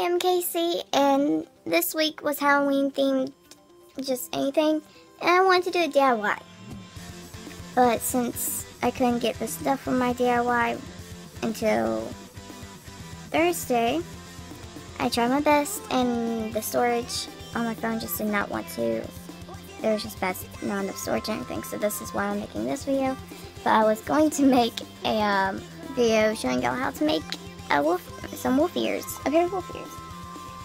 Casey, and this week was Halloween themed, just anything, and I wanted to do a DIY. But since I couldn't get the stuff for my DIY until Thursday, I tried my best, and the storage on my phone just did not want to. There was just best not enough storage or anything, so this is why I'm making this video. But I was going to make a um, video showing y'all how to make a wolf, some wolf ears, a pair of wolf ears.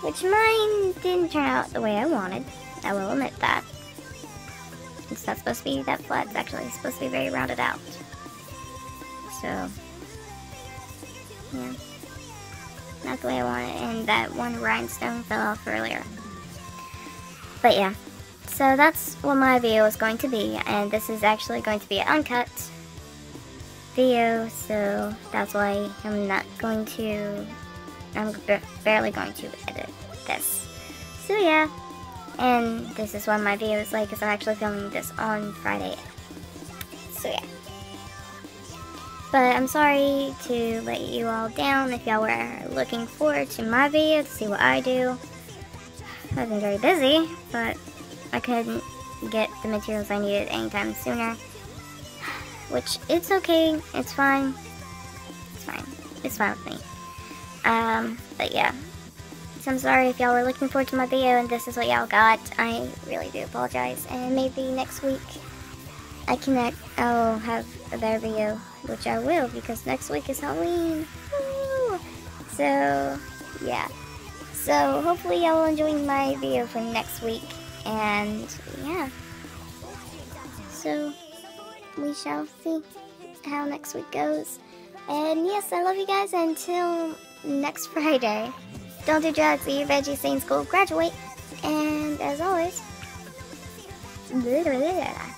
Which mine didn't turn out the way I wanted. I will admit that. It's not supposed to be that flat, it's actually supposed to be very rounded out. So, yeah. Not the way I wanted, and that one rhinestone fell off earlier. But yeah, so that's what my video is going to be, and this is actually going to be uncut video, so that's why I'm not going to, I'm barely going to edit this. So yeah, and this is what my video is like, because I'm actually filming this on Friday. So yeah. But I'm sorry to let you all down if y'all were looking forward to my video to see what I do. I've been very busy, but I couldn't get the materials I needed anytime sooner. Which, it's okay, it's fine. It's fine. It's fine with me. Um, but yeah. So I'm sorry if y'all were looking forward to my video and this is what y'all got. I really do apologize. And maybe next week I can I'll have a better video, which I will because next week is Halloween. Woo! So, yeah. So hopefully y'all will enjoy my video for next week. And yeah. So we shall see how next week goes. And yes, I love you guys until next Friday. Don't do drugs, eat veggies, stay in school, graduate. And as always, blah, blah, blah,